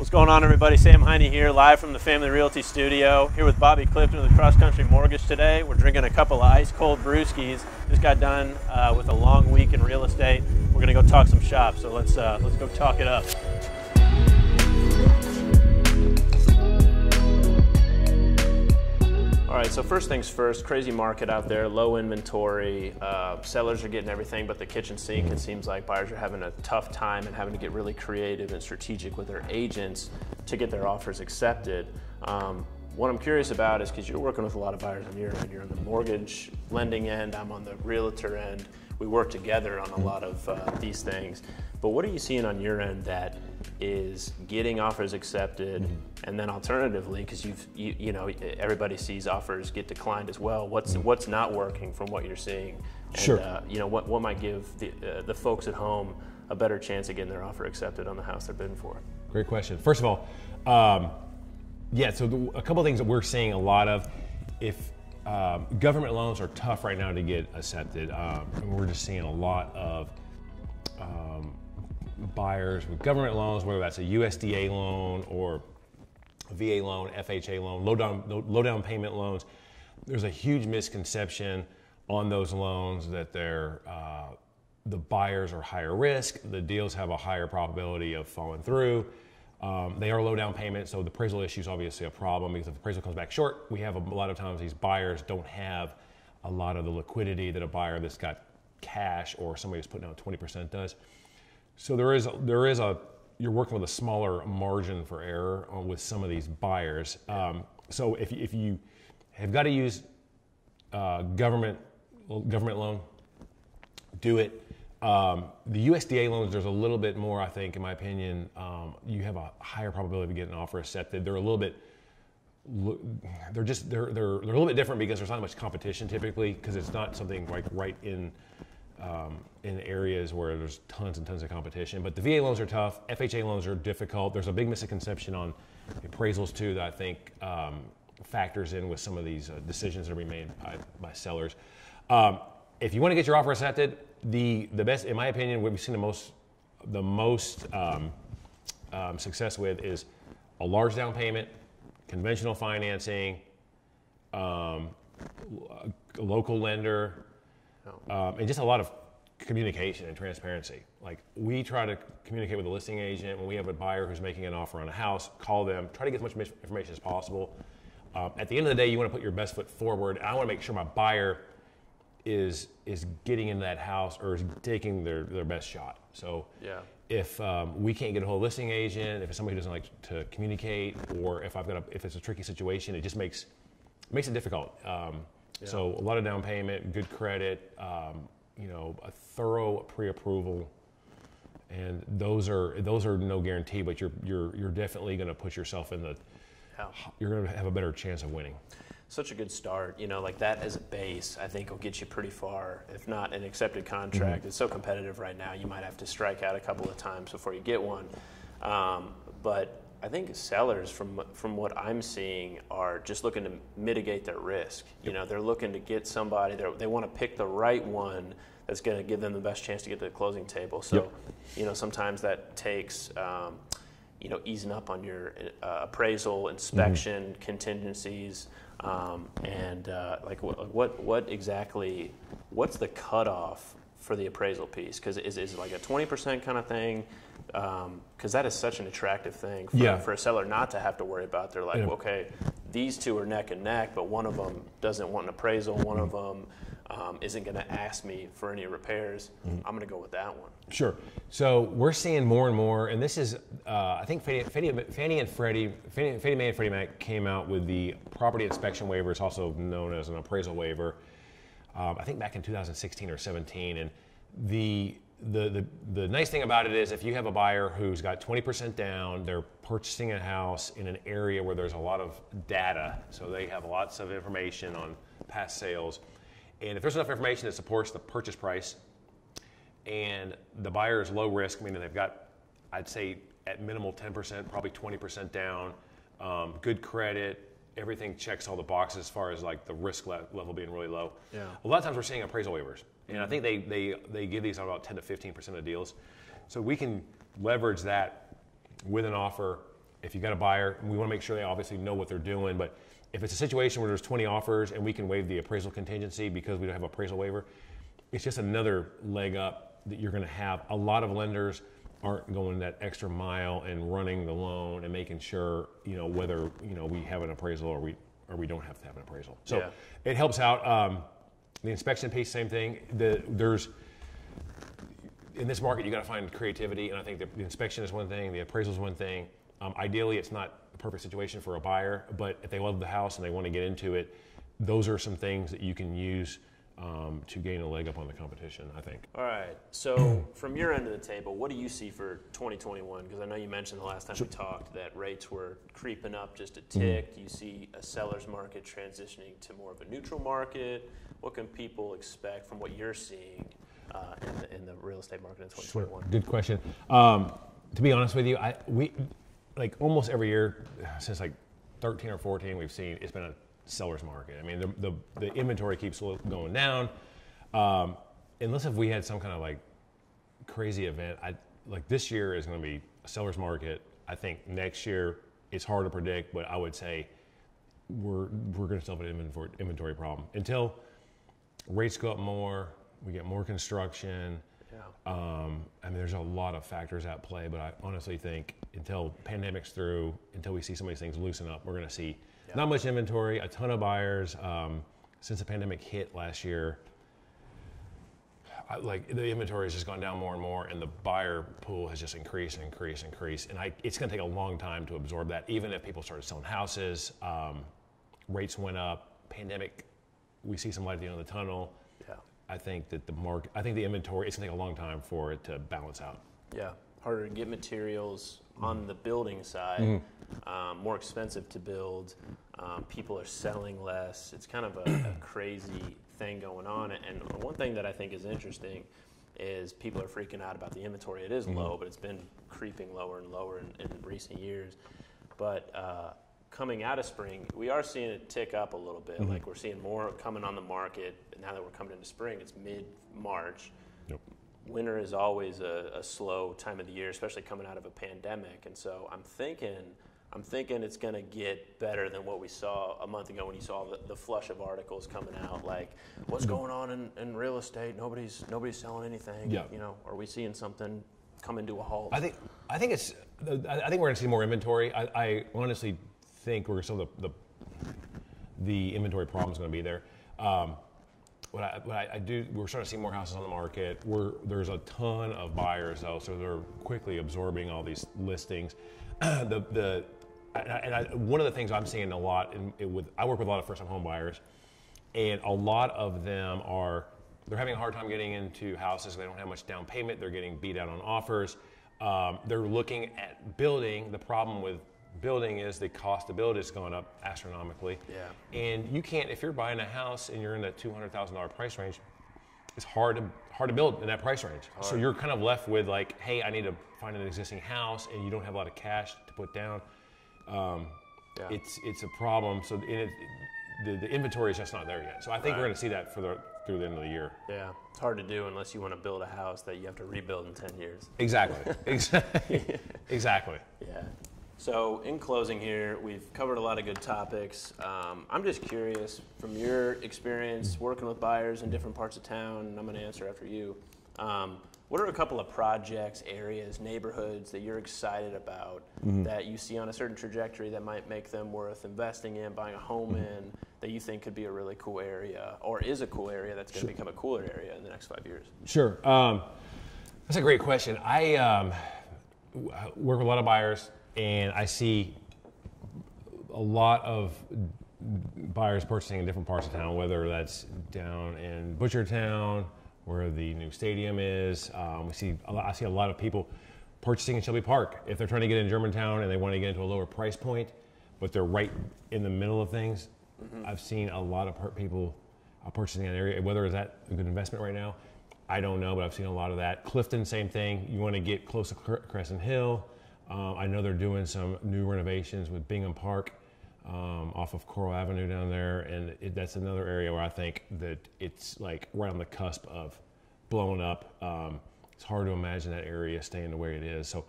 What's going on, everybody? Sam Heine here, live from the Family Realty Studio. Here with Bobby Clifton the Cross Country Mortgage today. We're drinking a couple of ice cold brewskis. Just got done uh, with a long week in real estate. We're gonna go talk some shop. So let's uh, let's go talk it up. Right, so first things first, crazy market out there, low inventory. Uh, sellers are getting everything but the kitchen sink. It seems like buyers are having a tough time and having to get really creative and strategic with their agents to get their offers accepted. Um, what I'm curious about is because you're working with a lot of buyers on your end, you're on the mortgage lending end, I'm on the realtor end. We work together on a lot of uh, these things. But what are you seeing on your end that is getting offers accepted, mm-hmm. and then alternatively, because you've you, you know everybody sees offers get declined as well. What's mm-hmm. what's not working from what you're seeing? And, sure. Uh, you know what what might give the uh, the folks at home a better chance of getting their offer accepted on the house they're bidding for. Great question. First of all, um, yeah. So the, a couple of things that we're seeing a lot of, if um, government loans are tough right now to get accepted, um, and we're just seeing a lot of um, buyers with government loans, whether that's a USDA loan or VA loan, FHA loan, low down, low down payment loans. There's a huge misconception on those loans that they're uh, the buyers are higher risk, the deals have a higher probability of falling through. Um, they are low down payment, so the appraisal issue is obviously a problem because if the appraisal comes back short, we have a, a lot of times these buyers don't have a lot of the liquidity that a buyer that's got cash or somebody who's putting out 20% does. So there is there is a you're working with a smaller margin for error with some of these buyers. Um, so if if you have got to use uh, government government loan, do it. Um, the USDA loans, there's a little bit more, I think, in my opinion. Um, you have a higher probability of getting an offer accepted. They're a little bit, they're just they're they're they're a little bit different because there's not much competition typically because it's not something like right in um, in areas where there's tons and tons of competition. But the VA loans are tough. FHA loans are difficult. There's a big misconception on appraisals too that I think um, factors in with some of these uh, decisions that are being made by, by sellers. Um, if you want to get your offer accepted, the the best, in my opinion, what we've seen the most the most um, um, success with is a large down payment, conventional financing, um, a local lender, um, and just a lot of communication and transparency. Like we try to communicate with the listing agent when we have a buyer who's making an offer on a house, call them, try to get as much information as possible. Um, at the end of the day, you want to put your best foot forward. I want to make sure my buyer is is getting into that house or is taking their, their best shot. So yeah. if um, we can't get a hold of listing agent, if it's somebody who doesn't like to communicate, or if I've got a, if it's a tricky situation, it just makes makes it difficult. Um, yeah. So a lot of down payment, good credit, um, you know, a thorough pre-approval, and those are those are no guarantee, but you're you're you're definitely going to put yourself in the. Yeah. You're going to have a better chance of winning. Such a good start, you know, like that as a base, I think will get you pretty far. If not an accepted contract, mm-hmm. it's so competitive right now. You might have to strike out a couple of times before you get one. Um, but I think sellers, from from what I'm seeing, are just looking to mitigate their risk. You know, they're looking to get somebody. They want to pick the right one that's going to give them the best chance to get to the closing table. So, yep. you know, sometimes that takes. Um, you know, easing up on your uh, appraisal, inspection, mm-hmm. contingencies, um, and uh, like what, what, what exactly, what's the cutoff for the appraisal piece? Because is, is it like a 20% kind of thing? Because um, that is such an attractive thing for, yeah. for, a seller not to have to worry about. They're like, yeah. okay, these two are neck and neck, but one of them doesn't want an appraisal. One of them um, isn't going to ask me for any repairs. Mm-hmm. I'm going to go with that one. Sure. So we're seeing more and more, and this is, uh, I think Fannie, Fannie, Fannie and Freddie, Fannie, Fannie Mae and Freddie Mac came out with the property inspection waiver. It's also known as an appraisal waiver. Um, I think back in 2016 or 17, and the the, the, nice thing about it is if you have a buyer who's got 20% down, they're purchasing a house in an area where there's a lot of data, so they have lots of information on past sales. And if there's enough information that supports the purchase price and the buyer is low risk, meaning they've got, I'd say, at minimal 10%, probably 20% down, um, good credit, everything checks all the boxes as far as like the risk le- level being really low. Yeah. A lot of times we're seeing appraisal waivers, and I mm-hmm. think they they they give these on about 10 to 15 percent of deals, so we can leverage that with an offer if you got a buyer, we want to make sure they obviously know what they're doing. But if it's a situation where there's 20 offers and we can waive the appraisal contingency because we don't have appraisal waiver, it's just another leg up that you're going to have. A lot of lenders aren't going that extra mile and running the loan and making sure you know whether you know we have an appraisal or we or we don't have to have an appraisal. So Yeah. it helps out. Um, the inspection piece, same thing. The, there's in this market, you got to find creativity, and I think the, the inspection is one thing, the appraisal is one thing. Um, ideally, it's not a perfect situation for a buyer, but if they love the house and they want to get into it, those are some things that you can use um, to gain a leg up on the competition. I think. All right. So, from your end of the table, what do you see for 2021? Because I know you mentioned the last time we talked that rates were creeping up just a tick. Do you see a seller's market transitioning to more of a neutral market? What can people expect from what you're seeing uh, in, the, in the real estate market in 2021? Good question. Um, to be honest with you, I we like almost every year since like 13 or 14, we've seen it's been a seller's market. I mean, the the, the inventory keeps going down. Um, unless if we had some kind of like crazy event, I like this year is going to be a seller's market. I think next year it's hard to predict, but I would say we're we're going to still have an inventory inventory problem until rates go up more. We get more construction. Yeah. Um, I mean, there's a lot of factors at play, but I honestly think until pandemic's through, until we see some of these things loosen up, we're going to see not much inventory, a ton of buyers. Um, since the pandemic hit last year, I, like the inventory has just gone down more and more, and the buyer pool has just increased and increased and increased. And I, it's going to take a long time to absorb that. Even if people started selling houses, um, rates went up, pandemic, we see some light at the end of the tunnel. Yeah. I think that the market, I think the inventory, it's gonna take a long time for it to balance out. Yeah, harder to get materials on the building side, um, more expensive to build. Um, people are selling less. It's kind of a, a crazy thing going on. And one thing that I think is interesting is people are freaking out about the inventory. It is low, but it's been creeping lower and lower in, in recent years. But uh, coming out of spring, we are seeing it tick up a little bit. Like we're seeing more coming on the market. Now that we're coming into spring, it's mid March. Winter is always a, a slow time of the year, especially coming out of a pandemic. And so I'm thinking, I'm thinking it's going to get better than what we saw a month ago when you saw the, the flush of articles coming out, like what's going on in, in real estate? Nobody's nobody's selling anything. Yeah. You know, are we seeing something coming to a halt? I think, I think it's, I think we're gonna see more inventory. I, I honestly think we're still the, the, the inventory problem is gonna be there. Um, what I, what I, I do, we're starting to see more houses on the market. We're, there's a ton of buyers though, so they're quickly absorbing all these listings. the, the, and, I, and one of the things I'm seeing a lot it with, I work with a lot of first-time home buyers, and a lot of them are they're having a hard time getting into houses. They don't have much down payment. They're getting beat out on offers. Um, they're looking at building. The problem with building is the cost to build has gone up astronomically. Yeah. And you can't if you're buying a house and you're in that two hundred thousand dollar price range. It's hard to hard to build in that price range. So you're kind of left with like, hey, I need to find an existing house, and you don't have a lot of cash to put down. Um, Yeah. It's it's a problem. So it, the, the inventory is just not there yet. So I think we're going to see that for the through the end of the year. yeah, it's hard to do unless you want to build a house that you have to rebuild in 10 years. Exactly. exactly. exactly. Yeah. So, in closing here, we've covered a lot of good topics. Um, I'm just curious, from your experience working with buyers in different parts of town, and I'm going to answer after you. Um, what are a couple of projects, areas, neighborhoods that you're excited about that you see on a certain trajectory that might make them worth investing in, buying a home in, that you think could be a really cool area, or is a cool area that's going to become a cooler area in the next five years? Sure. Um, that's a great question. I um, work with a lot of buyers, and I see a lot of buyers purchasing in different parts of town, whether that's down in Butchertown, where the new stadium is. Um, we see a lot, I see a lot of people purchasing in Shelby Park if they're trying to get in Germantown and they want to get into a lower price point, but they're right in the middle of things. I've seen a lot of per- people uh, purchasing in that area. Whether is that a good investment right now, I don't know, but I've seen a lot of that. Clifton, same thing. You want to get close to Cre- Crescent Hill. Um, I know they're doing some new renovations with Bingham Park um, off of Coral Avenue down there, and it, that's another area where I think that it's like right on the cusp of blowing up. Um, it's hard to imagine that area staying the way it is. So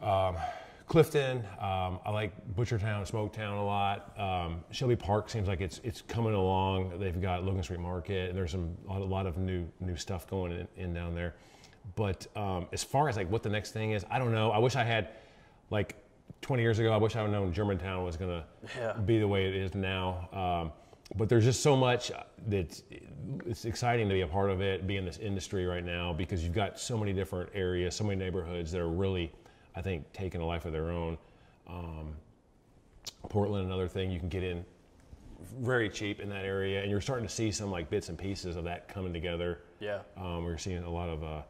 Yeah. Clifton. Um, I like Butchertown, Smoketown a lot. Um, Shelby Park seems like it's it's coming along. They've got Logan Street Market, and there's some a lot of new new stuff going in, in down there. But um, as far as like what the next thing is, I don't know. I wish I had like 20 years ago. I wish I would known Germantown was gonna Yeah. be the way it is now. Um, but there's just so much that's it's exciting to be a part of it, be in this industry right now because you've got so many different areas, so many neighborhoods that are really, I think, taking a life of their own. Um, Portland, another thing you can get in very cheap in that area, and you're starting to see some like bits and pieces of that coming together. Yeah. Um, we're seeing a lot of uh,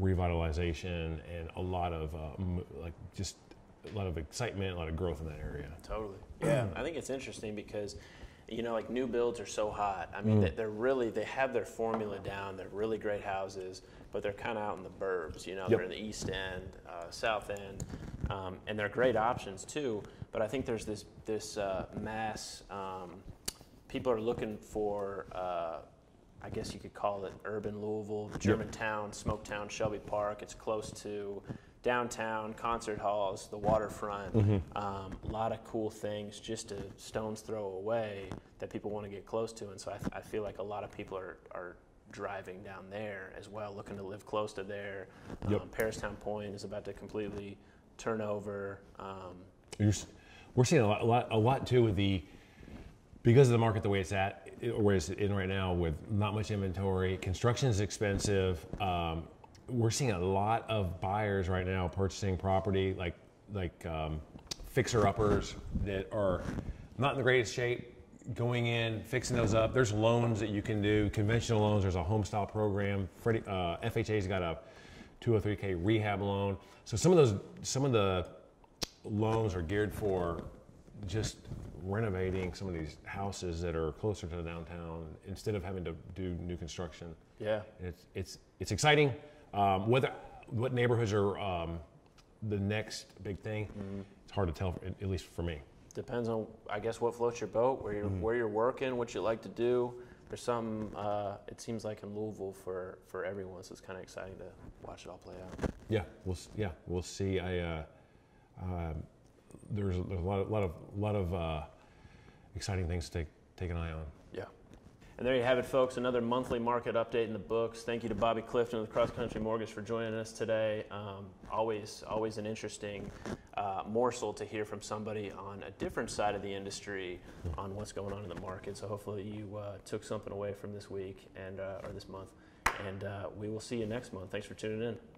revitalization and a lot of uh, m- like just a lot of excitement, a lot of growth in that area. Totally. Yeah, I think it's interesting because, you know, like new builds are so hot. I mean, they, they're really they have their formula down. They're really great houses, but they're kind of out in the burbs. You know, Yep. they're in the East End, uh, South End, um, and they're great options too. But I think there's this this uh, mass. Um, people are looking for. Uh, I guess you could call it urban Louisville, Germantown, Smoketown, Shelby Park. It's close to downtown, concert halls, the waterfront. Um, a lot of cool things just a stone's throw away that people want to get close to. And so I, th- I feel like a lot of people are, are driving down there as well, looking to live close to there. Yep. Um, Paristown Pointe is about to completely turn over. Um, You're, we're seeing a lot, a lot, a lot too with the because of the market the way it's at, where it's in right now, with not much inventory. Construction is expensive. Um, we're seeing a lot of buyers right now purchasing property like like um, fixer uppers that are not in the greatest shape. Going in, fixing those up. There's loans that you can do, conventional loans. There's a HomeStyle program. Freddie, uh, FHA's got a 203k rehab loan. So some of those, some of the loans are geared for just renovating some of these houses that are closer to the downtown instead of having to do new construction. yeah. It's it's it's exciting. Um, whether what neighborhoods are um, the next big thing, it's hard to tell. At least for me. Depends on, I guess, what floats your boat, where you're where you're working, what you like to do. There's some. Uh, it seems like in Louisville for for everyone, so it's kind of exciting to watch it all play out. Yeah, we'll yeah we'll see. I uh, um there's, there's a lot of lot of lot of uh, exciting things to take take an eye on. Yeah. And there you have it, folks. Another monthly market update in the books. Thank you to Bobby Clifton of Cross Country Mortgage for joining us today. Um, always, always an interesting uh, morsel to hear from somebody on a different side of the industry on what's going on in the market. So hopefully you uh, took something away from this week and uh, or this month. And uh, we will see you next month. Thanks for tuning in.